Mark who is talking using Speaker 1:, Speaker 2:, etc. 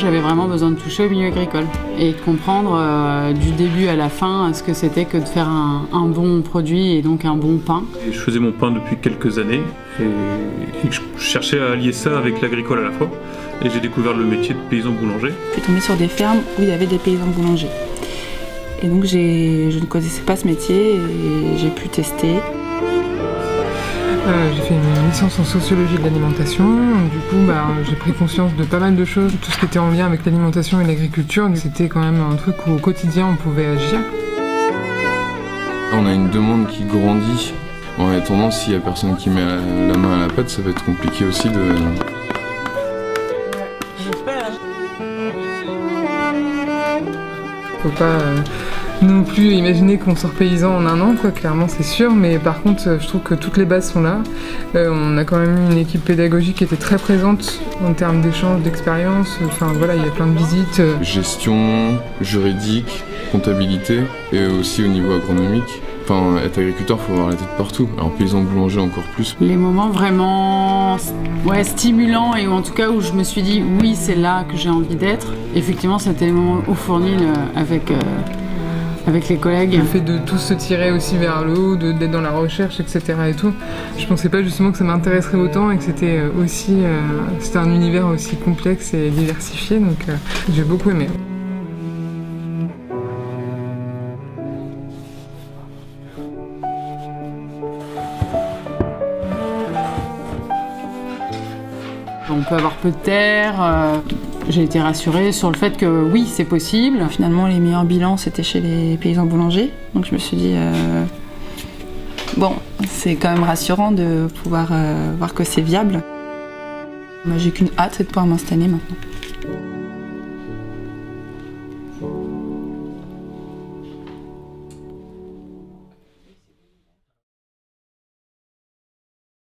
Speaker 1: j'avais vraiment besoin de toucher au milieu agricole et de comprendre euh, du début à la fin ce que c'était que de faire un, un bon produit et donc un bon pain.
Speaker 2: Et je faisais mon pain depuis quelques années et, et je cherchais à allier ça avec l'agricole à la fois. Et j'ai découvert le métier de paysan boulanger.
Speaker 3: Je suis tombée sur des fermes où il y avait des paysans boulangers. Et donc je ne connaissais pas ce métier et j'ai pu tester.
Speaker 4: Euh, j'ai fait une licence en sociologie de l'alimentation. Du coup, bah, j'ai pris conscience de pas mal de choses, tout ce qui était en lien avec l'alimentation et l'agriculture. C'était quand même un truc où au quotidien on pouvait agir.
Speaker 5: On a une demande qui grandit. En attendant, s'il y a personne qui met la main à la pâte, ça va être compliqué aussi de.
Speaker 4: Faut pas euh, non plus imaginer qu'on sort paysan en un an, quoi, clairement c'est sûr, mais par contre euh, je trouve que toutes les bases sont là. Euh, on a quand même eu une équipe pédagogique qui était très présente en termes d'échanges, d'expérience, enfin voilà, il y a plein de visites. euh,
Speaker 5: Gestion, juridique, comptabilité et aussi au niveau agronomique. Enfin, être agriculteur, faut avoir la tête partout. Alors paysan boulanger encore plus.
Speaker 1: Les moments vraiment ouais, stimulants et en tout cas où je me suis dit oui, c'est là que j'ai envie d'être. Effectivement, c'était le moment au fournil euh, avec, euh, avec les collègues.
Speaker 4: Le fait de tous se tirer aussi vers le haut, d'être dans la recherche, etc. et tout. Je pensais pas justement que ça m'intéresserait autant et que c'était euh, aussi euh, c'était un univers aussi complexe et diversifié, donc euh, j'ai beaucoup aimé.
Speaker 1: On peut avoir peu de terre. euh, j'ai été rassurée sur le fait que oui, c'est possible.
Speaker 3: Finalement, les meilleurs bilans, c'était chez les paysans boulangers. Donc je me suis dit, euh, bon, c'est quand même rassurant de pouvoir euh, voir que c'est viable. Moi, J'ai qu'une hâte, c'est de pouvoir m'installer maintenant.